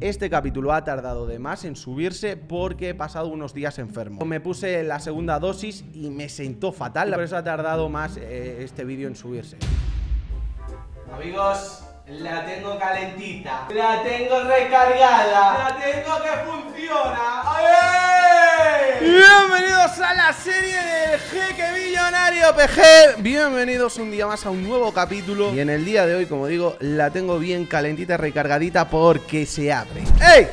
Este capítulo ha tardado de más en subirse porque he pasado unos días enfermo. Me puse la segunda dosis y me sentó fatal, por eso ha tardado más eh, este vídeo en subirse. Amigos, la tengo calentita, la tengo recargada, la tengo que funciona. ¡Ay! Bienvenidos a la serie del Jeque Millonario PG. Bienvenidos un día más a un nuevo capítulo. Y en el día de hoy, como digo, la tengo bien calentita, recargadita porque se abre. ¡Ey!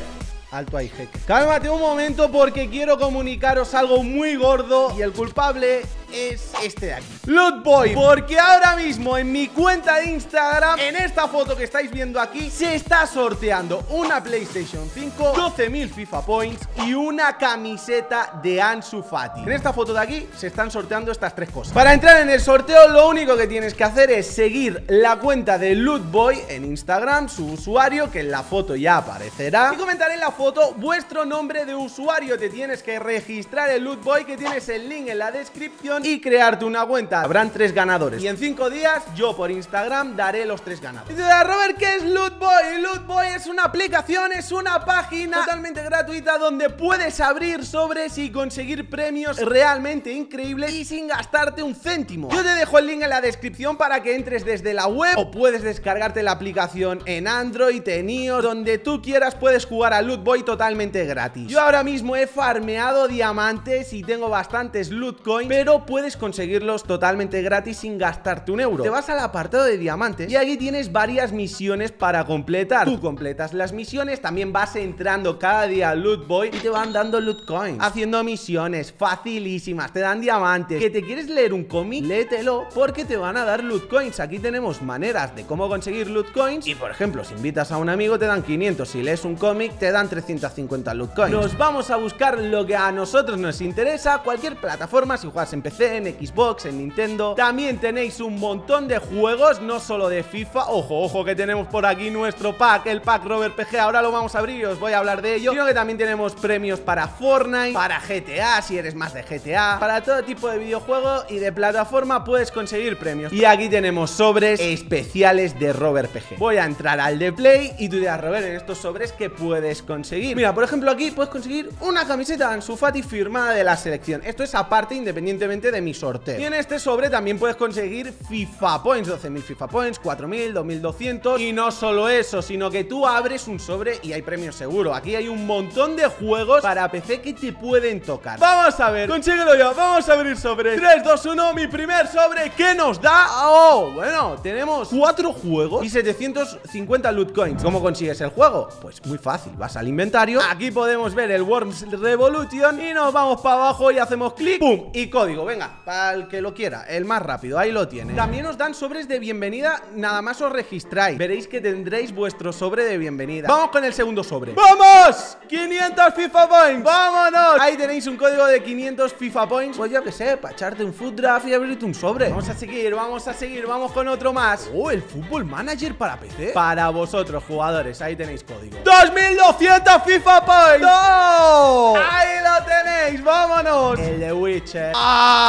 Alto ahí, jeque. Cálmate un momento porque quiero comunicaros algo muy gordo y el culpable es este de aquí. Loot Boy Porque ahora mismo en mi cuenta de Instagram En esta foto que estáis viendo aquí Se está sorteando una PlayStation 5 12.000 FIFA Points Y una camiseta de Ansu Fati. En esta foto de aquí se están sorteando estas tres cosas. Para entrar en el sorteo lo único que tienes que hacer es seguir la cuenta de Loot Boy en Instagram Su usuario que en la foto ya aparecerá. Y comentar en la foto vuestro nombre de usuario. Te tienes que registrar el Loot Boy que tienes el link en la descripción y crearte una cuenta. Habrán tres ganadores. Y en cinco días, yo por Instagram daré los tres ganadores. Dice Robert, ¿qué es Lootboy? Lootboy es una aplicación, es una página totalmente gratuita donde puedes abrir sobres y conseguir premios realmente increíbles y sin gastarte un céntimo. Yo te dejo el link en la descripción para que entres desde la web o puedes descargarte la aplicación en Android, en iOS, donde tú quieras puedes jugar a Lootboy totalmente gratis. Yo ahora mismo he farmeado diamantes y tengo bastantes loot coins, pero puedes conseguirlos totalmente gratis sin gastarte un euro. Te vas al apartado de diamantes y aquí tienes varias misiones para completar. Tú completas las misiones, también vas entrando cada día al Loot Boy y te van dando loot coins. Haciendo misiones facilísimas, te dan diamantes. ¿Que te quieres leer un cómic? Léetelo porque te van a dar loot coins. Aquí tenemos maneras de cómo conseguir loot coins y por ejemplo, si invitas a un amigo te dan 500, si lees un cómic te dan 350 loot coins. Nos vamos a buscar lo que a nosotros nos interesa, cualquier plataforma, si juegas en PC en Xbox, en Nintendo. También tenéis un montón de juegos, no solo de FIFA. Ojo, ojo que tenemos por aquí nuestro pack, el pack Robert PG. Ahora lo vamos a abrir y os voy a hablar de ello. Sino que también tenemos premios para Fortnite, para GTA, si eres más de GTA. Para todo tipo de videojuego y de plataforma puedes conseguir premios. Y aquí tenemos sobres especiales de Robert PG. Voy a entrar al de Play y tú dirás, Robert, en estos sobres, ¿qué puedes conseguir? Mira, por ejemplo, aquí puedes conseguir una camiseta de Ansu Fati firmada de la selección. Esto es aparte, independientemente de mi sorteo. Y en este sobre también puedes conseguir FIFA Points, 12.000 FIFA Points, 4.000, 2.200. Y no solo eso, sino que tú abres un sobre y hay premios seguro. Aquí hay un montón de juegos para PC que te pueden tocar. Vamos a ver, consíguelo ya, vamos a abrir sobre 3, 2, 1, mi primer sobre, ¿qué nos da? Oh, bueno, tenemos cuatro juegos y 750 loot coins. ¿Cómo consigues el juego? Pues muy fácil, vas al inventario, aquí podemos ver el Worms Revolution y nos vamos para abajo y hacemos clic, ¡pum! Y código, venga, para el que lo quiera, el más rápido, ahí lo tiene. También os dan sobres de bienvenida, nada más os registráis. Veréis que tendréis vuestro sobre de bienvenida. Vamos con el segundo sobre. ¡Vamos! 500 FIFA Points, ¡vámonos! Ahí tenéis un código de 500 FIFA Points. Pues yo que sé, para echarte un food draft y abrirte un sobre. Vamos a seguir, vamos a seguir, vamos con otro más. Oh, el Fútbol Manager para PC Para vosotros, jugadores, ahí tenéis código. ¡2200 FIFA Points! ¡No! Ahí lo tenéis, vámonos. El de Witcher. ¡Ah!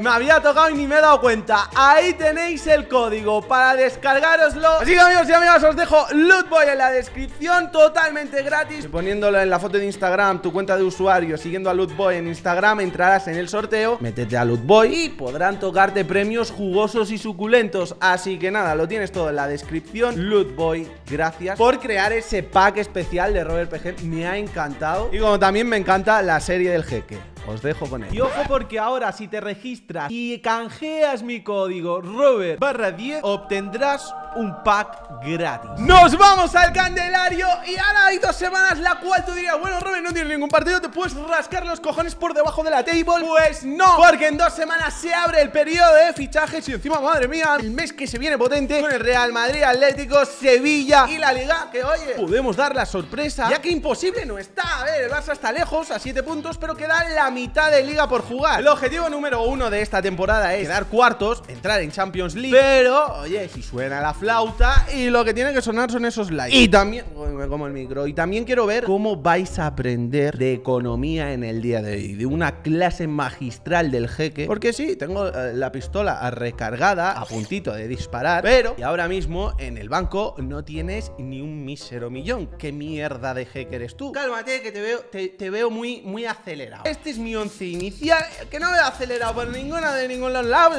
Me había tocado y ni me he dado cuenta. Ahí tenéis el código para descargaroslo. Así que amigos y amigas os dejo Lootboy en la descripción Totalmente gratis. Poniéndolo en la foto de Instagram, tu cuenta de usuario Siguiendo a Lootboy en Instagram Entrarás en el sorteo, métete a Lootboy Y podrán tocarte premios jugosos y suculentos. Así que nada, lo tienes todo en la descripción. Lootboy, gracias por crear ese pack especial de Robert PG Me ha encantado. Y como también me encanta la serie del jeque os dejo con él. Y ojo porque ahora si te registras y canjeas mi código Robert barra 10 obtendrás un pack gratis. Nos vamos al Candelario y ahora hay dos semanas la cual tú dirías, bueno Robert no tienes ningún partido, te puedes rascar los cojones por debajo de la table. Pues no, porque en dos semanas se abre el periodo de fichajes y encima, madre mía, el mes que se viene potente con el Real Madrid, Atlético, Sevilla y la Liga, que oye, podemos dar la sorpresa, ya que imposible no está. A ver, el Barça está lejos, a 7 puntos, pero queda la mitad de liga por jugar. El objetivo número uno de esta temporada es quedar cuartos, entrar en Champions League. Pero, oye, si suena la flauta y lo que tiene que sonar son esos likes. Y también, me como el micro. Y también quiero ver cómo vais a aprender de economía en el día de hoy. De una clase magistral del jeque. Porque sí, tengo eh, la pistola recargada, a puntito de disparar. Pero, y ahora mismo en el banco no tienes ni un mísero millón. ¿Qué mierda de jeque eres tú? Cálmate, que te veo, te, te veo muy, muy acelerado. Este es mi once inicial, que no me he acelerado por ninguna de ningún lado.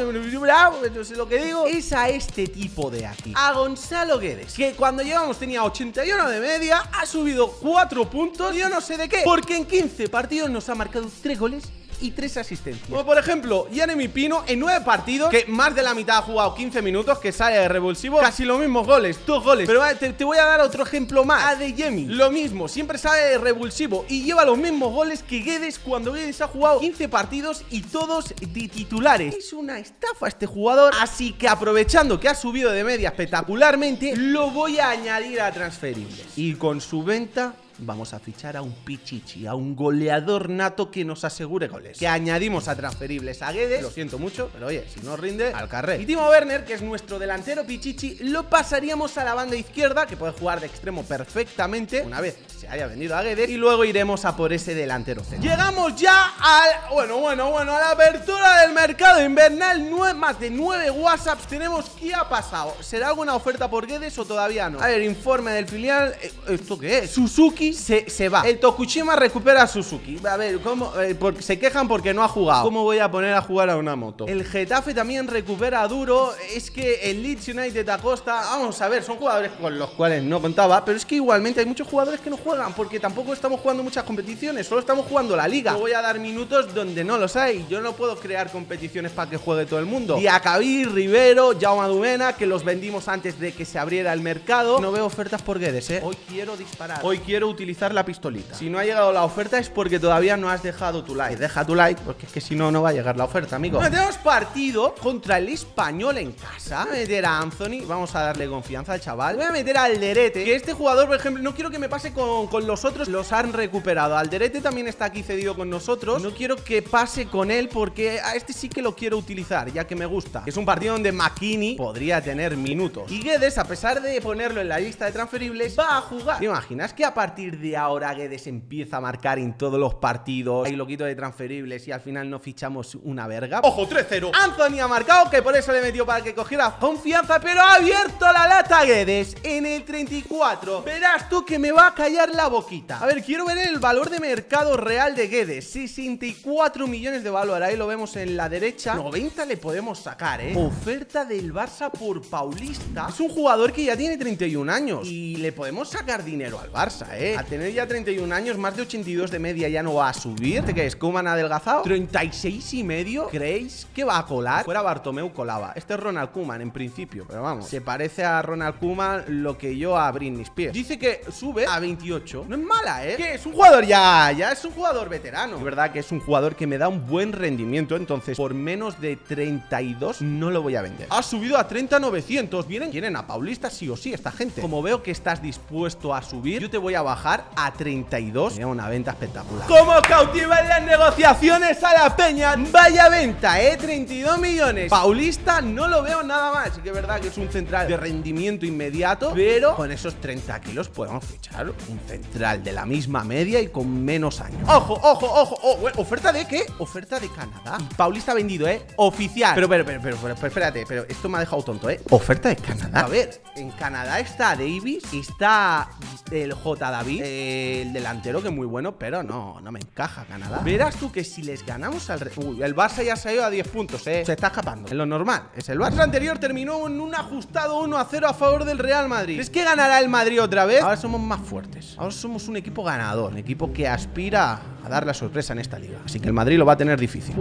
Yo sé lo que digo. Es a este tipo de aquí. A Gonzalo Guedes. Que cuando llegamos tenía 81 de media. Ha subido 4 puntos. Yo no sé de qué. Porque en 15 partidos nos ha marcado 3 goles y 3 asistencias. Como por ejemplo, Jeremy Pino en 9 partidos, que más de la mitad ha jugado 15 minutos, que sale de revulsivo, casi los mismos goles, dos goles. Pero te, te voy a dar otro ejemplo más. A de Jemi, lo mismo, siempre sale de revulsivo y lleva los mismos goles que Guedes cuando Guedes ha jugado 15 partidos y todos de titulares. Es una estafa este jugador, así que aprovechando que ha subido de media espectacularmente, lo voy a añadir a transferibles. Y con su venta vamos a fichar a un pichichi, a un goleador nato que nos asegure goles. Que añadimos a transferibles a Guedes, lo siento mucho, pero oye, si no rinde, al carré. Y Timo Werner, que es nuestro delantero pichichi, lo pasaríamos a la banda izquierda, que puede jugar de extremo perfectamente, una vez se haya vendido a Guedes, y luego iremos a por ese delantero centro. Llegamos ya al, bueno, bueno, bueno, a la apertura del mercado invernal, nueve, más de 9 WhatsApps tenemos, ¿qué ha pasado? ¿Será alguna oferta por Guedes o todavía no? A ver, informe del filial, eh, ¿esto qué es? Suzuki se, se, va. El Tokushima recupera a Suzuki. A ver, ¿cómo? Eh, se quejan porque no ha jugado. ¿Cómo voy a poner a jugar a una moto? El Getafe también recupera a Duro. Es que el Leeds United Acosta, vamos a ver, son jugadores con los cuales no contaba, pero es que igualmente hay muchos jugadores que no juegan porque tampoco estamos jugando muchas competiciones, solo estamos jugando la liga. Yo voy a dar minutos donde no los hay. Yo no puedo crear competiciones para que juegue todo el mundo. Y Acabí, Rivero, Jaume Dumena, que los vendimos antes de que se abriera el mercado. No veo ofertas por Guedes, ¿eh? Hoy quiero disparar. Hoy quiero utilizar la pistolita. Si no ha llegado la oferta es porque todavía no has dejado tu like. Deja tu like, porque es que si no, no va a llegar la oferta, amigo. Bueno, tenemos partido contra el español en casa. Voy a meter a Anthony, vamos a darle confianza al chaval. Voy a meter a Alderete, que este jugador, por ejemplo, no quiero que me pase con, con los otros, los han recuperado. Alderete también está aquí cedido con nosotros. No quiero que pase con él porque a este sí que lo quiero utilizar, ya que me gusta. Es un partido donde McKinney podría tener minutos. Y Guedes, a pesar de ponerlo en la lista de transferibles, va a jugar. ¿Te imaginas que a partir de ahora Guedes empieza a marcar en todos los partidos y lo quito de transferibles y al final no fichamos una verga? ¡Ojo, 3-0! Anthony ha marcado, que por eso le metió para que cogiera confianza, pero ha abierto la lata Guedes en el 34. Verás tú que me va a callar la boquita. A ver, quiero ver el valor de mercado real de Guedes. 64 millones de valor, ahí lo vemos en la derecha. 90 le podemos sacar, ¿eh? Oferta del Barça por Paulista. Es un jugador que ya tiene 31 años y le podemos sacar dinero al Barça, ¿eh? A tener ya 31 años, más de 82 de media ya no va a subir. ¿Este qué es? ¿Kuman adelgazado? 36 y medio. ¿Creéis que va a colar? Fuera Bartomeu colaba. Este es Ronald Kuman en principio, pero vamos. Se parece a Ronald Kuman lo que yo a Britney Spears. Dice que sube a 28. No es mala, ¿eh? Que es un jugador ya, ya es un jugador veterano. Es verdad que es un jugador que me da un buen rendimiento. Entonces, por menos de 32 no lo voy a vender. Ha subido a 30,900. Vienen, quieren a Paulista sí o sí esta gente. Como veo que estás dispuesto a subir, yo te voy a bajar a 32. Sería una venta espectacular. ¿Cómo cautivan las negociaciones a la peña? Vaya venta, ¿eh? 32 millones. Paulista no lo veo nada más. Sí que es verdad que es un central de rendimiento inmediato, pero con esos 30 kilos podemos fichar un central de la misma media y con menos años. Ojo, ojo, ojo. ¿Oferta de qué? Oferta de Canadá. Paulista vendido, ¿eh? Oficial. Pero, pero, pero, pero, pero, pero, espérate, pero esto me ha dejado tonto, ¿eh? Oferta de Canadá. A ver, en Canadá está Davis, está el J. David, eh, el delantero que es muy bueno, pero no, no me encaja Canadá. Verás tú que si les ganamos al... Re Uy, el Barça ya se ha ido a 10 puntos, ¿eh? Se está escapando. Es lo normal, es el Barça. Anterior terminó en un ajustado 1 a 0 a favor del Real Madrid. ¿Es que ganará el Madrid otra vez? Ahora somos más fuertes. Ahora somos un equipo ganador, un equipo que aspira a dar la sorpresa en esta liga. Así que el Madrid lo va a tener difícil.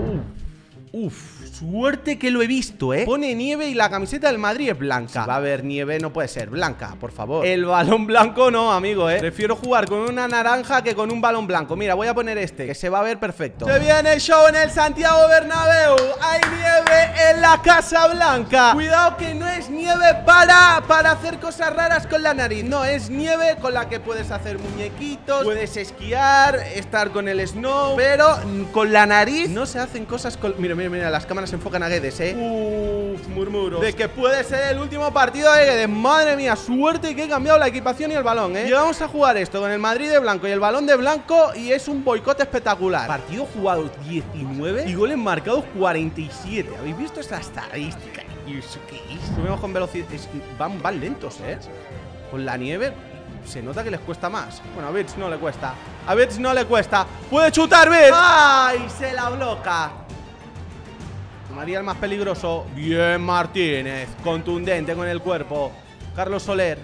Uf, suerte que lo he visto, ¿eh? Pone nieve y la camiseta del Madrid es blanca. Si va a haber nieve, no puede ser blanca, por favor. El balón blanco no, amigo, ¿eh? Prefiero jugar con una naranja que con un balón blanco. Mira, voy a poner este, que se va a ver perfecto. Se viene el show en el Santiago Bernabéu. Hay nieve en la Casa Blanca. Cuidado que no es nieve para, para hacer cosas raras con la nariz. No, es nieve con la que puedes hacer muñequitos, puedes esquiar, estar con el snow. Pero con la nariz no se hacen cosas con... Mira, mira mira, mira, las cámaras enfocan a Guedes, eh. Uff, murmuros. De que puede ser el último partido de Guedes. Madre mía, suerte que he cambiado la equipación y el balón, eh. Y vamos a jugar esto con el Madrid de blanco y el balón de blanco. Y es un boicot espectacular. Partido jugado 19 y goles marcados 47. ¿Habéis visto esta estadística? ¿Y eso qué es? Subimos con velocidad. van, van lentos, eh. Con la nieve se nota que les cuesta más. Bueno, a Birch no le cuesta. A Birch no le cuesta. ¡Puede chutar, Birch! ¡Ay! Se la bloca. María el más peligroso. Bien, Martínez. Contundente con el cuerpo. Carlos Soler.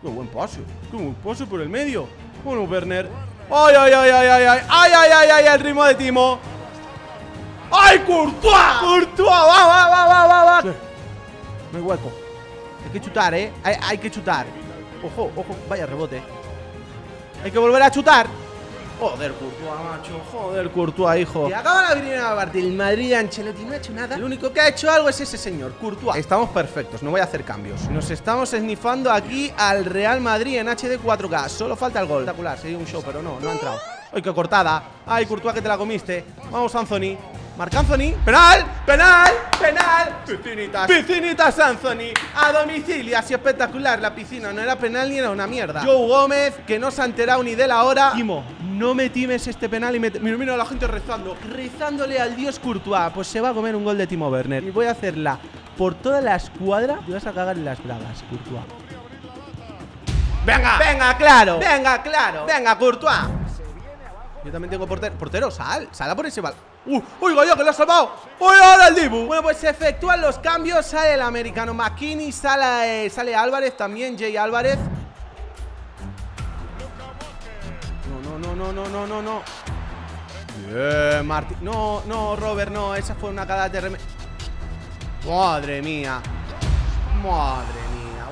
¡Qué buen pase! ¡Qué buen pase por el medio! Bueno, Werner. ¡Ay, ay, ay, ay, ay! ¡Ay, ay, ay, ay! El ritmo de Timo. ¡Ay, Courtois! ¡Courtois! ¡Va, va, va, va, va! va. No hay hueco. Hay que chutar, ¿eh? Hay, hay que chutar. Ojo, ojo, vaya rebote Hay que volver a chutar Joder, Courtois, macho Joder, Courtois, hijo Y acaba la primera parte El Madrid Ancelotti no ha hecho nada El único que ha hecho algo es ese señor, Courtois Estamos perfectos, no voy a hacer cambios Nos estamos esnifando aquí al Real Madrid en HD 4K Solo falta el gol Espectacular, sería un show, pero no, no ha entrado ¡Ay, qué cortada! ¡Ay, Courtois, que te la comiste! Vamos, Anthony Marc Anthony. Penal, penal, penal. Piscinitas. Piscinitas Anthony. A domicilio. Así espectacular. La piscina no era penal ni era una mierda. Joe Gómez, que no se ha enterado ni de la hora. Timo, no me times este penal y me. Mira, mira la gente rezando. Rezándole al dios Courtois. Pues se va a comer un gol de Timo Werner. Y voy a hacerla por toda la escuadra. Y vas a cagar en las bragas, Courtois. ¡Venga! ¡Venga, claro! ¡Venga, claro! ¡Venga, Courtois! Yo también tengo portero. Portero, sal. Sal por ese balón. ¡Uh! ¡Uy, yo que lo ha salvado! ¡Uy, ahora el Dibu! Bueno, pues se efectúan los cambios. Sale el americano McKinney, sale, sale Álvarez también, Jay Álvarez. No, no, no, no, no. Bien, Martín. No, no, Robert, no. Esa fue una cada de rem... Madre mía. Madre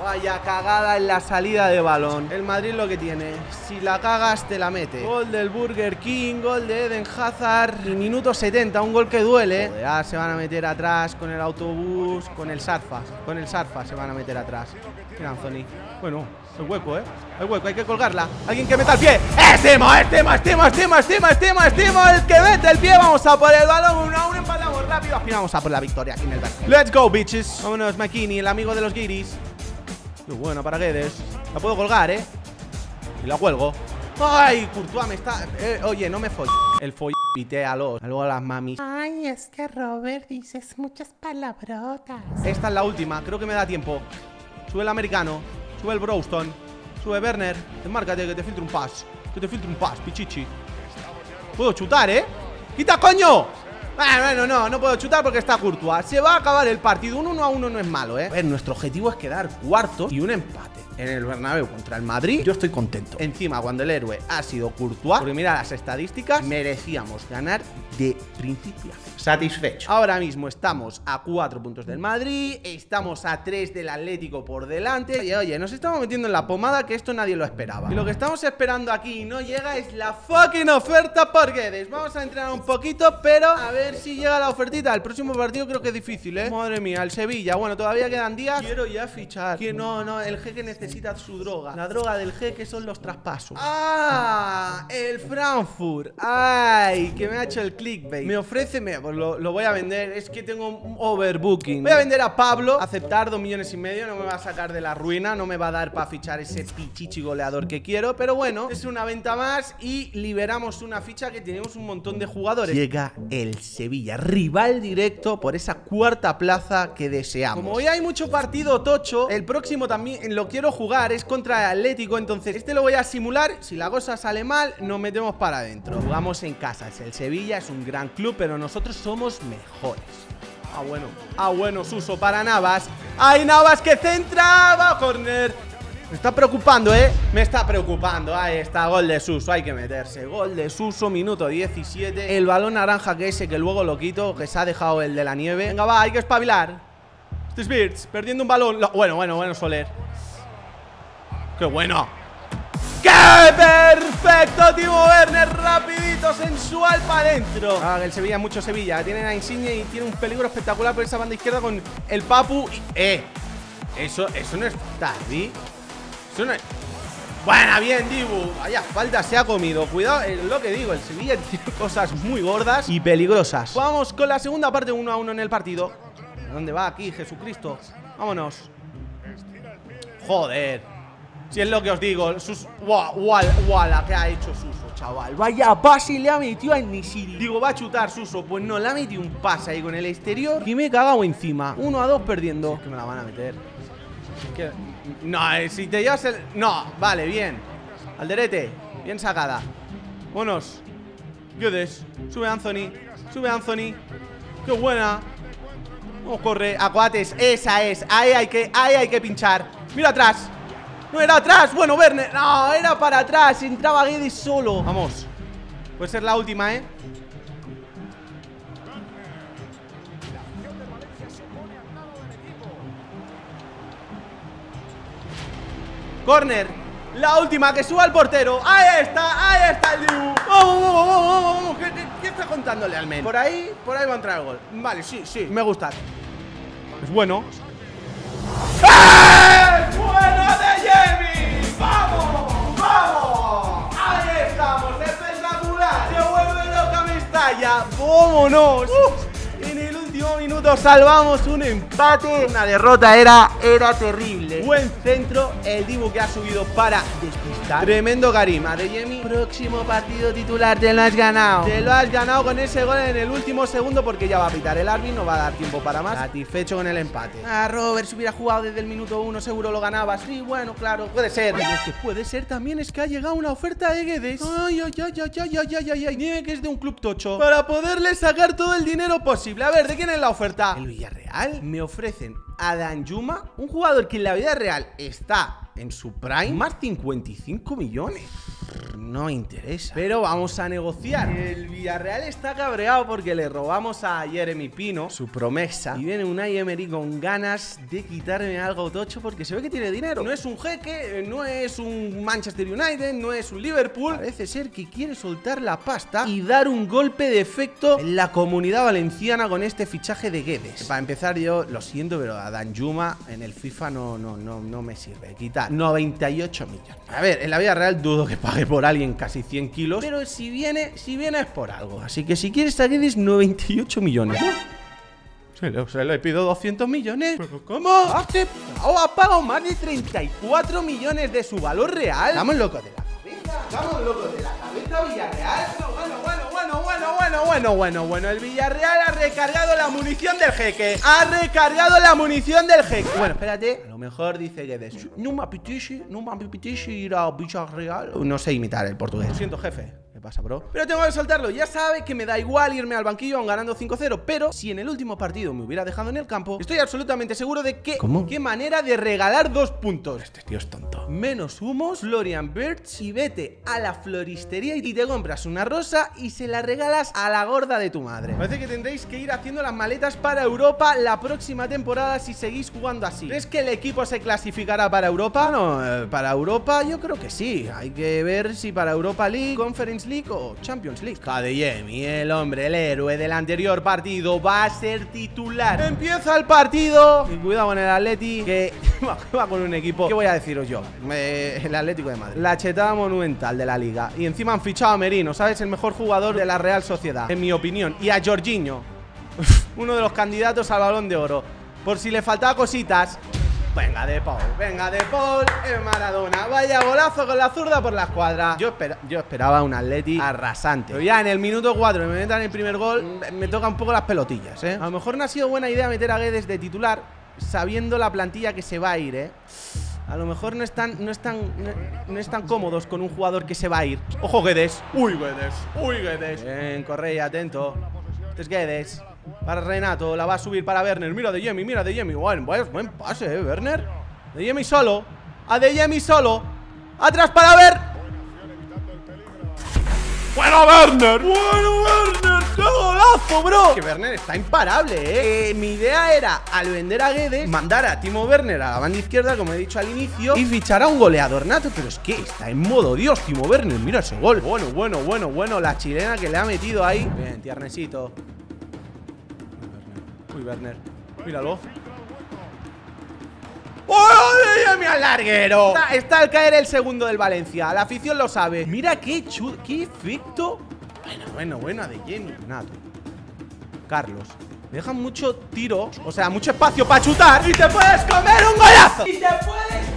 Vaya cagada en la salida de balón. El Madrid lo que tiene. Si la cagas, te la mete. Gol del Burger King, gol de Eden Hazard. Minuto 70, un gol que duele. Ya se van a meter atrás con el autobús, con el Sarfa. Con el Sarfa se van a meter atrás. Mira, Anthony. Bueno, el hueco, ¿eh? El hueco, hay que colgarla. Alguien que meta el pie. ¡Estimo, estimo, estimo, estimo, estimo, estimo, estimo! El que mete el pie. Vamos a por el balón. Uno a uno empatamos rápido. Al final vamos a por la victoria aquí en el Let's go, bitches. Vámonos, McKinney, el amigo de los Giris bueno para Guedes. La puedo colgar, ¿eh? Y la cuelgo. ¡Ay! Courtois me está... Eh, oye, no me foll... El foll... Pitéalo. Luego a las mamis. Ay, es que Robert dices muchas palabrotas. Esta es la última. Creo que me da tiempo. Sube el americano. Sube el Browston. Sube Werner. Desmárcate que te filtre un pass. Que te filtre un pass, pichichi. Puedo chutar, ¿eh? ¡Quita, coño! Bueno, no, no puedo chutar porque está Courtois. Se va a acabar el partido, un 1 a 1 no es malo, ¿eh? A ver, nuestro objetivo es quedar cuarto y un empate en el Bernabéu contra el Madrid, yo estoy contento. Encima, cuando el héroe ha sido Courtois, porque mira las estadísticas, merecíamos ganar de principio Satisfecho. Ahora mismo estamos a 4 puntos del Madrid, estamos a 3 del Atlético por delante. Oye, oye, nos estamos metiendo en la pomada que esto nadie lo esperaba. Y lo que estamos esperando aquí y no llega es la fucking oferta por Guedes. Vamos a entrenar un poquito, pero a ver si llega la ofertita. El próximo partido creo que es difícil, ¿eh? Madre mía, el Sevilla. Bueno, todavía quedan días. Quiero ya fichar. Que no, no, el jeque necesita necesita su droga. La droga del G que son los traspasos. ¡Ah! El Frankfurt. ¡Ay! Que me ha hecho el clickbait. Me ofrece, me, pues lo, lo, voy a vender. Es que tengo un overbooking. Voy a vender a Pablo, aceptar dos millones y medio. No me va a sacar de la ruina. No me va a dar para fichar ese pichichi goleador que quiero. Pero bueno, es una venta más y liberamos una ficha que tenemos un montón de jugadores. Llega el Sevilla, rival directo por esa cuarta plaza que deseamos. Como hoy hay mucho partido tocho, el próximo también lo quiero jugar es contra el Atlético Entonces este lo voy a simular. Si la cosa sale mal, nos metemos para adentro. Jugamos en casa, es el Sevilla, es un gran club Pero nosotros somos mejores. Ah, bueno, ah, bueno, Suso para Navas. ¡Ay, Navas que centra! Va corner. Me está preocupando, ¿eh? Me está preocupando. Ahí está, gol de Suso, hay que meterse. Gol de Suso, minuto 17 El balón naranja que ese, que luego lo quito Que se ha dejado el de la nieve. Venga, va, hay que espabilar. Este es Birds, perdiendo un balón. Bueno, bueno, bueno, Soler ¡Qué bueno! ¡Qué perfecto! Timo Werner, rapidito, sensual para adentro. Ah, el Sevilla, mucho Sevilla. Tienen a Insigne y tiene un peligro espectacular por esa banda izquierda con el Papu. Y, ¡Eh! Eso, eso no es Darby. Eso no es. Buena, bien, Dibu. Vaya falta se ha comido. Cuidado, es lo que digo, el Sevilla tiene cosas muy gordas y peligrosas. Vamos con la segunda parte 1 a 1 en el partido. ¿Dónde va aquí, Jesucristo? Vámonos. Joder. Si es lo que os digo, sus. Wala, ¿qué ha hecho Suso, chaval? Vaya pase le ha metido a Nisiri. Digo, va a chutar Suso. Pues no, le ha metido un pase ahí con el exterior y me he cagado encima. Uno a dos perdiendo. Es que me la van a meter. Que. No, eh, si te llevas el. No, vale, bien. Alderete, bien sacada. Buenos. Guedes, sube Anthony. Sube Anthony. Qué buena. Vamos, corre. Acuates, esa es. Ahí hay que, ahí hay que pinchar. Mira atrás. No era atrás. Bueno, Werner. No, era para atrás. Entraba Guedes solo. Vamos. Puede ser la última, ¿eh? Corner. La última que suba al portero. Ahí está, ahí está el Dibu. Vamos, vamos, vamos, vamos. ¿Qué, qué, qué está contándole al men? Por ahí, por ahí va a entrar el gol. Vale, sí, sí, me gusta. Es bueno. ¡Eh! ¡Vamos! ¡Vamos! Ahí estamos, espectacular. Se vuelve loca mi estalla. ¡Vámonos! Uh salvamos un empate. Una derrota era, era terrible. Buen centro, el Dibu que ha subido para despistar. Tremendo Karim Adeyemi. Próximo partido titular, te lo has ganado. Te lo has ganado con ese gol en el último segundo porque ya va a pitar el árbitro, no va a dar tiempo para más. Satisfecho con el empate. Ah, Robert. Si hubiera jugado desde el minuto uno, seguro lo ganaba. Sí, bueno, claro, puede ser. Que puede ser también es que ha llegado una oferta de Guedes. Ay, ay, ay, ay, ay, ay, ay, ay. Dime que es de un club tocho. Para poderle sacar todo el dinero posible. A ver, ¿de quién es la oferta? El Villarreal. Me ofrecen a Danjuma, un jugador que en la vida real está en su prime, más 55 millones. No me interesa. Pero vamos a negociar. El Villarreal está cabreado porque le robamos a Jeremy Pino su promesa. Y viene un Emery con ganas de quitarme algo tocho porque se ve que tiene dinero. No es un jeque, no es un Manchester United, no es un Liverpool. Parece ser que quiere soltar la pasta y dar un golpe de efecto en la comunidad valenciana con este fichaje de Guedes. Para empezar, yo lo siento, pero a Danjuma en el FIFA no, no, no, no me sirve. Quitar 98 millones. A ver, en la vida real dudo que pague por alguien casi 100 kilos. Pero si viene, si viene es por algo. Así que si quieres a Guedes, 98 millones. Se le, se le pido 200 millones. ¿Pero cómo? Hace, oh, ha pagado más de 34 millones de su valor real. Estamos locos de la cabeza. Estamos locos de la cabeza, Villarreal. Bueno, bueno, bueno, bueno. El Villarreal ha recargado la munición del jeque. Ha recargado la munición del jeque. Bueno, espérate. A lo mejor dice Guedes. No me apetece, no me apetece ir a Villarreal. No sé imitar el portugués. Lo siento, jefe. ¿Qué pasa, bro? Pero tengo que soltarlo. Ya sabe que me da igual irme al banquillo aún ganando 5-0. Pero si en el último partido me hubiera dejado en el campo, estoy absolutamente seguro de que. ¿Cómo? ¿Qué manera de regalar dos puntos? Este tío es tonto. Menos humos, Florian Birch y vete a la floristería y te compras una rosa y se la regalas a la gorda de tu madre. Parece que tendréis que ir haciendo las maletas para Europa la próxima temporada si seguís jugando así. ¿Crees que el equipo se clasificará para Europa? No, eh, para Europa yo creo que sí. Hay que ver si para Europa League, Conference League o Champions League. Kadeyemi, el hombre, el héroe del anterior partido, va a ser titular. Empieza el partido. Y cuidado con el Atleti, que va con un equipo. ¿Qué voy a deciros yo? Eh, el Atlético de Madrid. La chetada monumental de la liga. Y encima han fichado a Merino, ¿sabes? El mejor jugador de la Real Sociedad, en mi opinión. Y a Jorginho, uno de los candidatos al balón de oro. Por si le faltaba cositas. Venga, De Paul, venga, De Paul, es Maradona. Vaya golazo con la zurda por la escuadra. Yo, espera- yo esperaba un Atleti arrasante. Pero ya en el minuto 4 me metan el primer gol, me- toca un poco las pelotillas, ¿eh? A lo mejor no ha sido buena idea meter a Guedes de titular, sabiendo la plantilla que se va a ir, ¿eh? A lo mejor no están, no están, no, no están cómodos con un jugador que se va a ir. ¡Ojo, Guedes! ¡Uy, Guedes! ¡Uy, Guedes! Bien, corre, atento. Este es Guedes. Para Renato, la va a subir para Werner. Mira de Jemmy, mira de Jemmy. Buen, buen, buen pase, eh, Werner. De Jemmy solo. A de Jemmy solo. Atrás para ver. Bueno, Werner. Bueno, Werner. ¡Qué golazo, bro! Que Werner está imparable, ¿eh? Eh, Mi idea era, al vender a Guedes, mandar a Timo Werner a la banda izquierda, como he dicho al inicio, y fichar a un goleador nato. Pero es que está en modo Dios, Timo Werner. Mira ese gol. Bueno, bueno, bueno, bueno. La chilena que le ha metido ahí. Bien, tiernesito. Uy, Werner. Míralo. ¡Oh, mi al larguero! Está, está, al caer el segundo del Valencia. La afición lo sabe. Mira qué chulo, qué efecto. Bueno, bueno, bueno, de Jenny. Nato. Carlos. Dejan mucho tiro, o sea, mucho espacio para chutar. ¡Y te puedes comer un golazo! ¡Y te puedes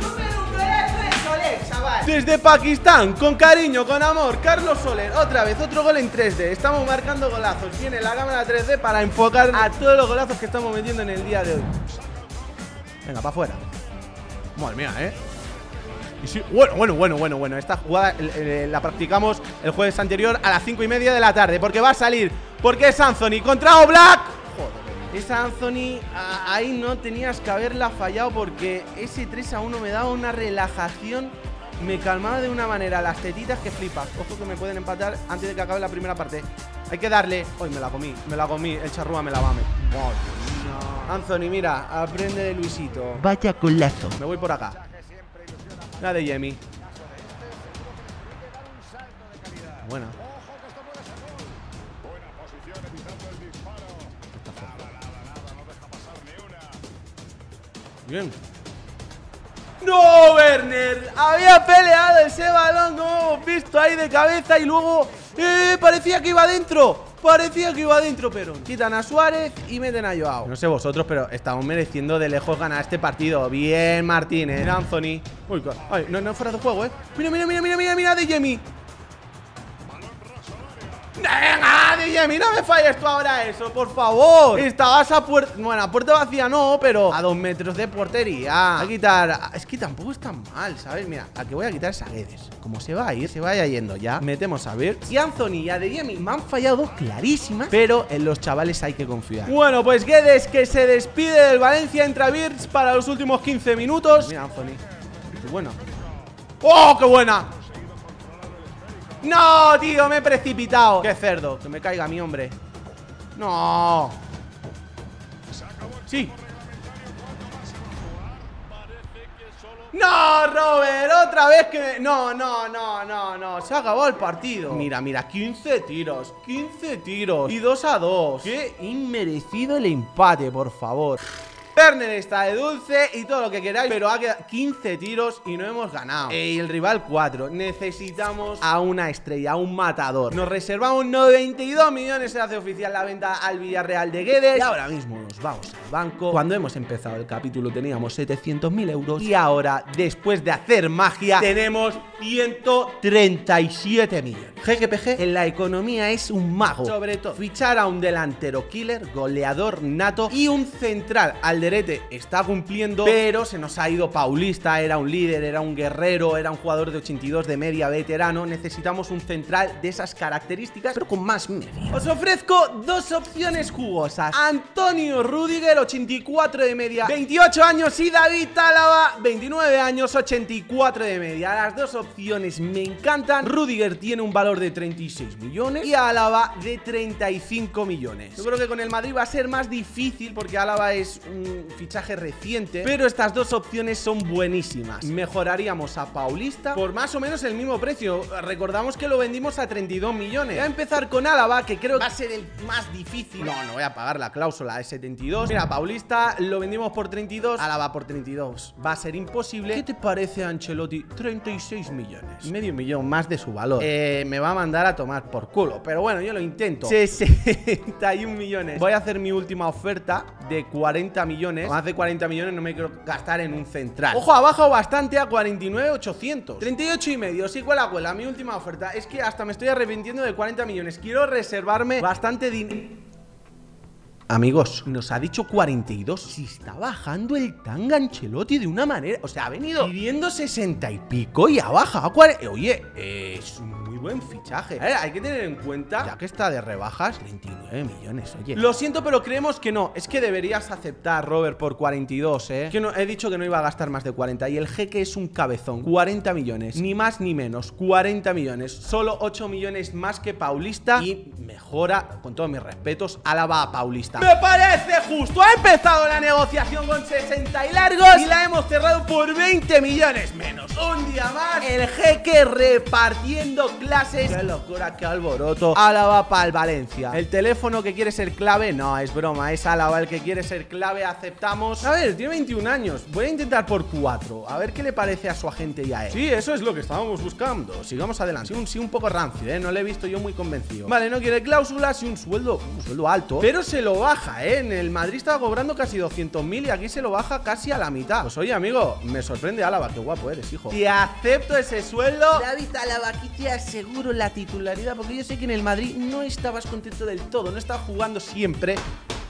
Desde Pakistán, con cariño, con amor, Carlos Soler. Otra vez, otro gol en 3D. Estamos marcando golazos. Tiene la cámara 3D para enfocar a todos los golazos que estamos metiendo en el día de hoy. Venga, para afuera. Madre mía, ¿eh? Bueno, bueno, bueno, bueno, bueno. Esta jugada la practicamos el jueves anterior a las 5 y media de la tarde. Porque va a salir. Porque es Anthony contra Oblak. Joder. Esa Anthony, ahí no tenías que haberla fallado porque ese 3 a 1 me daba una relajación. Me calmaba de una manera las tetitas que flipas. Ojo que me pueden empatar antes de que acabe la primera parte. Hay que darle. Hoy me la comí, me la comí. El charrúa me la va a Anthony, mira, aprende de Luisito. Vaya culazo. Me voy por acá. La de Yemi. Buena. Bien. ¡No, Werner! Había peleado ese balón, como hemos visto ahí de cabeza y luego... ¡Eh! Parecía que iba adentro. Parecía que iba adentro, pero quitan a Suárez y meten a Joao. No sé vosotros, pero estamos mereciendo de lejos ganar este partido. Bien, Martínez. Anthony. Uy, ay, no, no fuera de juego, ¿eh? Mira, mira, mira, mira, mira, mira de Jemmy. ¡Venga, DJ! No me falles tú ahora eso, por favor Estabas a puerta... Bueno, a puerta vacía no, pero a dos metros de portería. A quitar... Es que tampoco es tan mal, ¿sabes? Mira, a que voy a quitar esa Guedes. Como se va a ir, se vaya yendo ya. Metemos a ver Si Anthony y Adeyemi me han fallado clarísimas Pero en los chavales hay que confiar. Bueno, pues Guedes que se despide del Valencia Entra Birds para los últimos 15 minutos. Mira, Anthony. Qué buena ¡Oh, qué buena! ¡No, tío! Me he precipitado ¡Qué cerdo! Que me caiga mi hombre ¡No! ¡Sí! ¡No, Robert! ¡Otra vez que No, no, no, no, no Se ha acabado el partido Mira, mira, 15 tiros 15 tiros Y 2 a 2 ¡Qué inmerecido el empate, por favor! Werner está de dulce y todo lo que queráis Pero ha quedado 15 tiros y no hemos ganado. Y el rival 4 Necesitamos a una estrella, a un matador. Nos reservamos 92 millones Se hace oficial la venta al Villarreal de Guedes. Y ahora mismo nos vamos al banco. Cuando hemos empezado el capítulo teníamos 700.000 euros Y ahora, después de hacer magia Tenemos 137 millones. GGPG en la economía es un mago. Sobre todo, fichar a un delantero killer, goleador nato Y un central al Alderete está cumpliendo, pero se nos ha ido Paulista, era un líder, era un guerrero, era un jugador de 82 de media veterano. Necesitamos un central de esas características, pero con más media. Os ofrezco dos opciones jugosas. Antonio Rudiger, 84 de media, 28 años y David Álava, 29 años, 84 de media. Las dos opciones me encantan. Rudiger tiene un valor de 36 millones y Álava de 35 millones. Yo creo que con el Madrid va a ser más difícil porque Álava es un fichaje reciente, pero estas dos opciones son buenísimas. Mejoraríamos a Paulista por más o menos el mismo precio. Recordamos que lo vendimos a 32 millones. Voy a empezar con Álava, que creo que va a ser el más difícil. No, no voy a pagar la cláusula de 72. Mira, Paulista lo vendimos por 32, Álava por 32. Va a ser imposible. ¿Qué te parece, Ancelotti? 36 millones. Medio millón más de su valor. Eh, me va a mandar a tomar por culo, pero bueno, yo lo intento. 61 millones. Voy a hacer mi última oferta de 40 millones más de 40 millones no me quiero gastar en un central. Ojo, ha bajado bastante a 49,800 38 y medio, sí, cuela, cuela Mi última oferta, es que hasta me estoy arrepintiendo de 40 millones. Quiero reservarme bastante dinero Amigos, nos ha dicho 42 Si está bajando el tanga Ancelotti de una manera O sea, ha venido pidiendo 60 y pico Y ha bajado a 40 Oye, es muy buen fichaje. A ver, hay que tener en cuenta Ya que está de rebajas 29 millones, oye. Lo siento, pero creemos que no. Es que deberías aceptar, Robert, por 42, eh Que no, he dicho que no iba a gastar más de 40 Y el jeque es un cabezón. 40 millones, ni más ni menos 40 millones, solo 8 millones más que Paulista Y mejora, con todos mis respetos, Álava a Paulista me parece justo. Ha empezado la negociación con 60 y largos y la hemos cerrado por 20 millones menos. un día más el jeque repartiendo clases. Qué locura, qué alboroto. Álava para el Valencia. El teléfono que quiere ser clave, no, es broma, es Álava el que quiere ser clave, aceptamos. A ver, tiene 21 años, voy a intentar por 4, a ver qué le parece a su agente y a él. Sí, eso es lo que estábamos buscando. Sigamos adelante. Sí, un, sí, un poco rancio, ¿eh? No le he visto yo muy convencido. Vale, no quiere cláusulas y un sueldo, un sueldo alto, pero se lo baja, ¿eh? En el Madrid estaba cobrando casi 200.000 y aquí se lo baja casi a la mitad. Pues oye, amigo, me sorprende Álava, qué guapo eres, hijo. Te acepto ese sueldo. David Álava, aquí te aseguro la titularidad, porque yo sé que en el Madrid no estabas contento del todo, no estabas jugando siempre.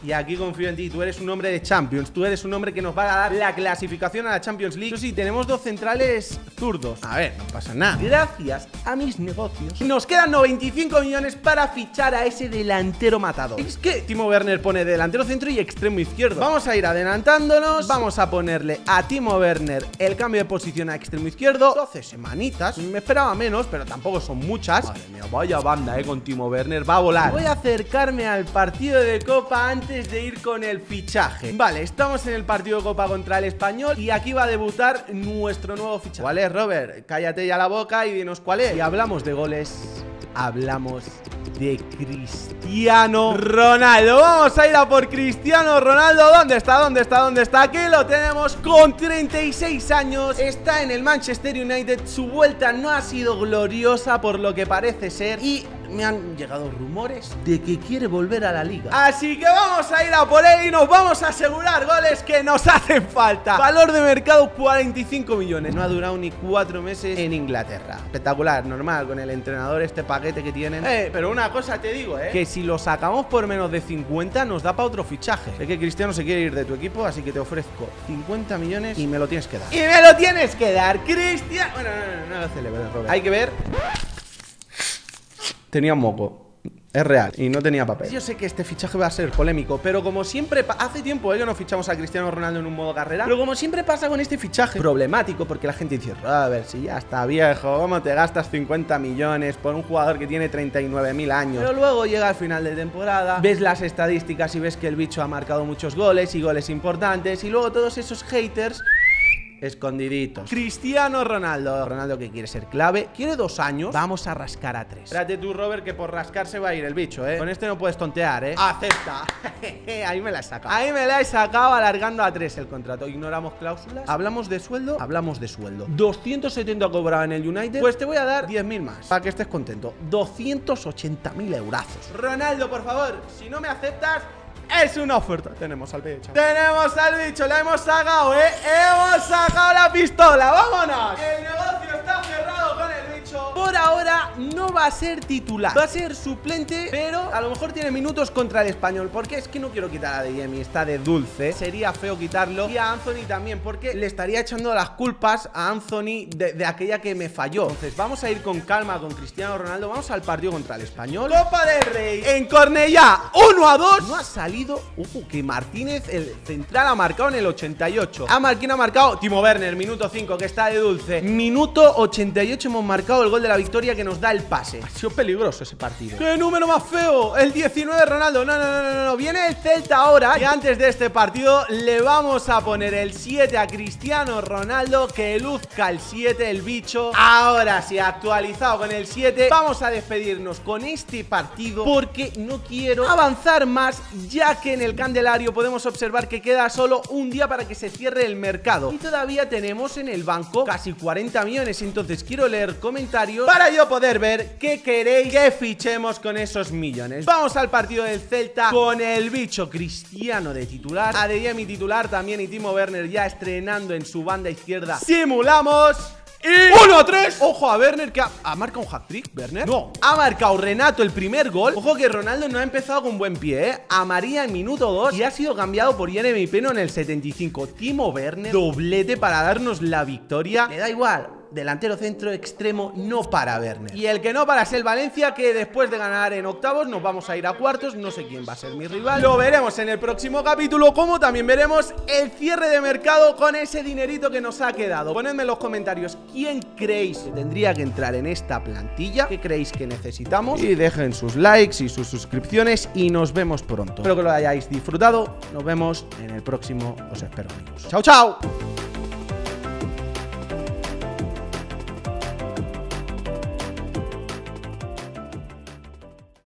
Y aquí confío en ti, tú eres un hombre de Champions Tú eres un hombre que nos va a dar la clasificación a la Champions League. Eso sí, tenemos dos centrales zurdos. A ver, no pasa nada. Gracias a mis negocios. Nos quedan 95 millones para fichar a ese delantero matado Es que Timo Werner pone delantero centro y extremo izquierdo. Vamos a ir adelantándonos Vamos a ponerle a Timo Werner el cambio de posición a extremo izquierdo. 12 semanitas Me esperaba menos, pero tampoco son muchas. Madre mía, vaya banda, eh, con Timo Werner Va a volar. Voy a acercarme al partido de Copa antes de ir con el fichaje Vale, estamos en el partido de Copa contra el Español Y aquí va a debutar nuestro nuevo fichaje ¿Cuál es, Robert? Cállate ya la boca y dinos cuál es Y hablamos de goles Hablamos de Cristiano Ronaldo Vamos a ir a por Cristiano Ronaldo ¿Dónde está? ¿Dónde está? ¿Dónde está? Aquí lo tenemos con 36 años Está en el Manchester United Su vuelta no ha sido gloriosa por lo que parece ser Y me han llegado rumores de que quiere volver a la liga. Así que vamos a ir a por él y nos vamos a asegurar goles que nos hacen falta. Valor de mercado 45 millones. No ha durado ni 4 meses en Inglaterra. Espectacular, normal, con el entrenador este paquete que tienen. Eh, pero una cosa te digo, eh. Que si lo sacamos por menos de 50 nos da para otro fichaje. Sé que Cristiano se quiere ir de tu equipo, así que te ofrezco 50 millones y me lo tienes que dar. Y me lo tienes que dar, Cristiano. Bueno, no, no, no lo celebres, Robert. Hay que ver tenía moco. Es real y no tenía papel. Yo sé que este fichaje va a ser polémico, pero como siempre, hace tiempo ¿eh? que no fichamos a Cristiano Ronaldo en un modo carrera, pero como siempre pasa con este fichaje, problemático porque la gente dice, a ver, si ya está viejo, ¿cómo te gastas 50 millones por un jugador que tiene 39 mil años? Pero luego llega al final de temporada, ves las estadísticas y ves que el bicho ha marcado muchos goles y goles importantes y luego todos esos haters escondiditos. Cristiano Ronaldo. Ronaldo que quiere ser clave. Quiere dos años. Vamos a rascar a tres. Espérate tú, Robert, que por rascar se va a ir el bicho, ¿eh? Con este no puedes tontear, ¿eh? Acepta. Ahí me la he sacado. Ahí me la he sacado alargando a tres el contrato. Ignoramos cláusulas. Hablamos de sueldo. Hablamos de sueldo. 270 cobraba en el United. Pues te voy a dar 10.000 más. Para que estés contento. 280.000 eurazos. Ronaldo, por favor, si no me aceptas es una oferta. Tenemos al bicho. Tenemos al bicho, la hemos sacado, ¿eh? Hemos sacado la pistola, vámonos. El negocio está cerrado con el bicho. Por ahora no va a ser titular. Va a ser suplente, pero a lo mejor tiene minutos contra el español. Porque es que no quiero quitar a Yemi, está de dulce. Sería feo quitarlo. Y a Anthony también, porque le estaría echando las culpas a Anthony de, de aquella que me falló. Entonces vamos a ir con calma con Cristiano Ronaldo. Vamos al partido contra el español. Copa del Rey en Cornellá, 1 a 2. No ha salido. Ojo, que Martínez, el central, ha marcado en el 88. A Marquín ha marcado Timo Werner, minuto 5, que está de dulce. Minuto 88 hemos marcado el gol de la victoria que nos da el pase. Ha sido peligroso ese partido. ¡Qué número más feo! El 19 Ronaldo. No, no, no, no, no. Viene el Celta ahora. Y antes de este partido le vamos a poner el 7 a Cristiano Ronaldo. Que luzca el 7, el bicho. Ahora sí, actualizado con el 7. Vamos a despedirnos con este partido porque no quiero avanzar más ya que en el Candelario podemos observar que queda solo un día para que se cierre el mercado. Y todavía tenemos en el banco casi 40 millones. Entonces quiero leer comentarios para yo poder ver qué queréis que fichemos con esos millones. Vamos al partido del Celta con el bicho cristiano de titular. mi titular también y Timo Werner ya estrenando en su banda izquierda. Simulamos. Y 1 a 3 Ojo a Werner que ha, marcado un hat-trick Werner No. Ha marcado Renato el primer gol. Ojo que Ronaldo no ha empezado con buen pie ¿eh? A María en minuto 2 Y ha sido cambiado por Jeremy Peno en el 75 Timo Werner Doblete para darnos la victoria. Le da igual delantero centro extremo no para Werner. Y el que no para es el Valencia, que después de ganar en octavos nos vamos a ir a cuartos. No sé quién va a ser mi rival. Lo veremos en el próximo capítulo, como también veremos el cierre de mercado con ese dinerito que nos ha quedado. Ponedme en los comentarios quién creéis que tendría que entrar en esta plantilla, qué creéis que necesitamos. Y dejen sus likes y sus suscripciones y nos vemos pronto. Espero que lo hayáis disfrutado. Nos vemos en el próximo. Os espero amigos. Chao, chao.